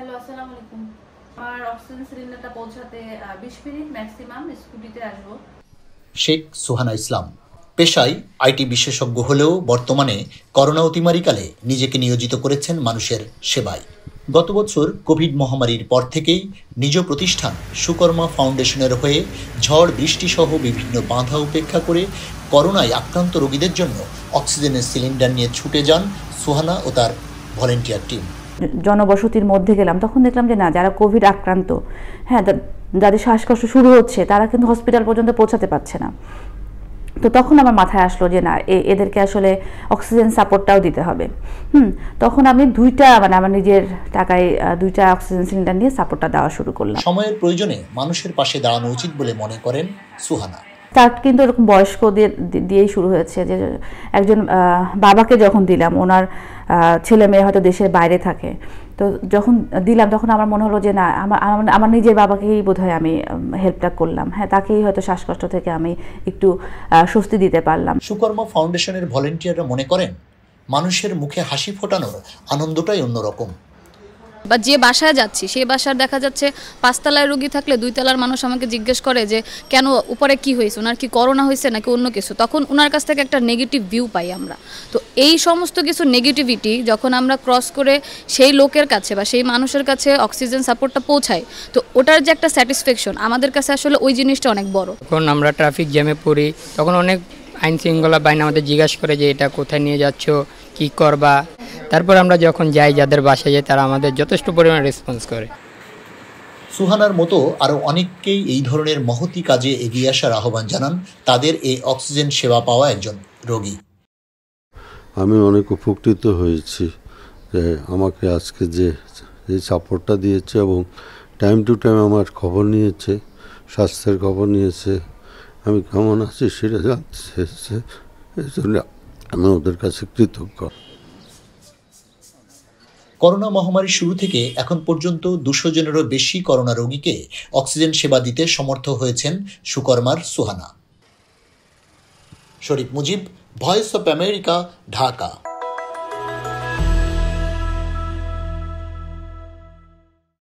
Hello, আসসালামু আলাইকুম। আমার অক্সিজেন সিলিন্ডারটা পৌঁছাতে বিশ মিনিট ম্যাক্সিমাম স্কুটিতে আসব। শেখ সুহানা ইসলাম, পেশায় আইটি বিশেষজ্ঞ হলেও বর্তমানে করোনা অতিমারিকালে নিজেকে নিয়োজিত করেছেন মানুষের সেবায়। গত বছর কোভিড মহামারীর পর থেকেই নিজ প্রতিষ্ঠান সুকর্মা ফাউন্ডেশনের হয়ে ঝড় বৃষ্টি সহ বিভিন্ন বাধা উপেক্ষা করে করোনায় আক্রান্ত রোগীদের জন্য অক্সিজেনের সিলিন্ডার নিয়ে ছুটে যান সুহানা ও তার ভলেন্টিয়ার টিম। জনবসতির মধ্যে গেলাম, তখন দেখলাম যে না, যারা কোভিড আক্রান্ত হ্যাঁ যাদের শ্বাসকষ্ট শুরু হচ্ছে, তারা কিন্তু হসপিটাল পর্যন্ত পৌঁছাতে পারছে না। তো তখন আমার মাথায় আসলো যে না এদেরকে আসলে অক্সিজেন সাপোর্টটাও দিতে হবে। হুম, তখন আমি দুইটা মানে আমার নিজের টাকায় দুইটা অক্সিজেন সিলিন্ডার নিয়ে সাপোর্টটা দেওয়া শুরু করলাম। সময়ের প্রয়োজনে মানুষের পাশে দাঁড়ানো উচিত বলে মনে করেন সুহানা। স্টার্ট কিন্তু এরকম বয়স্ক দিয়েই শুরু হয়েছে যে একজন বাবাকে যখন দিলাম, ওনার ছেলে মেয়ে হয়তো দেশের বাইরে থাকে। তো যখন দিলাম, তখন আমার মনে হলো যে না, আমার, আমার- আমার নিজের বাবাকেই বোধহয় আমি হেল্পটা করলাম। হ্যাঁ তাকেই হয়তো শ্বাসকষ্ট থেকে আমি একটু স্বস্তি দিতে পারলাম। সুকর্ম ফাউন্ডেশনের ভলেন্টিয়াররা মনে করেন, মানুষের মুখে হাসি ফোটানোর আনন্দটাই অন্যরকম। বা যে বাসায় যাচ্ছি, সেই বাসার দেখা যাচ্ছে পাঁচতলায় রুগী থাকলে দুই তলার মানুষ আমাকে জিজ্ঞেস করে যে, কেন উপরে কি হয়েছে? ওনার কি করোনা হয়েছে নাকি অন্য কিছু? তখন ওনার কাছ থেকে একটা নেগেটিভ ভিউ পাই আমরা। তো এই সমস্ত কিছু নেগেটিভিটি যখন আমরা ক্রস করে সেই লোকের কাছে বা সেই মানুষের কাছে অক্সিজেন সাপোর্টটা পৌঁছায় তো ওটার যে একটা স্যাটিসফ্যাকশন আমাদের কাছে আসলে ওই জিনিসটা অনেক বড়। যখন আমরা ট্রাফিক জ্যামে পড়ি, তখন অনেক আইন শৃঙ্খলা বাহিনী আমাদের জিজ্ঞাসা করে যে, এটা কোথায় নিয়ে যাচ্ছ? কি করবা? তারপর আমরা যখন যাই যাদের বাসায় যাই তারা আমাদের যথেষ্ট পরিমাণে রেসপন্স করে। সুহানার মতো আরও অনেককেই এই ধরনের মহতি কাজে এগিয়ে আসার আহ্বান জানান তাদের এই অক্সিজেন সেবা পাওয়া একজন রোগী। আমি অনেক উপকৃত হয়েছি যে আমাকে আজকে যে এই সাপোর্টটা দিয়েছে এবং টাইম টু টাইম আমার খবর নিয়েছে স্বাস্থ্যের খবর নিয়েছে আমি কেমন আছি সেটা জানতে চেয়েছে এই জন্য আমি ওদের কাছে কৃতজ্ঞ। করোনা মহামারী শুরু থেকে এখন পর্যন্ত দুশো জনেরও বেশি করোনা রোগীকে অক্সিজেন সেবা দিতে সমর্থ হয়েছেন Sukarmar Suhana. Sharif Mujib Voice of America Dhaka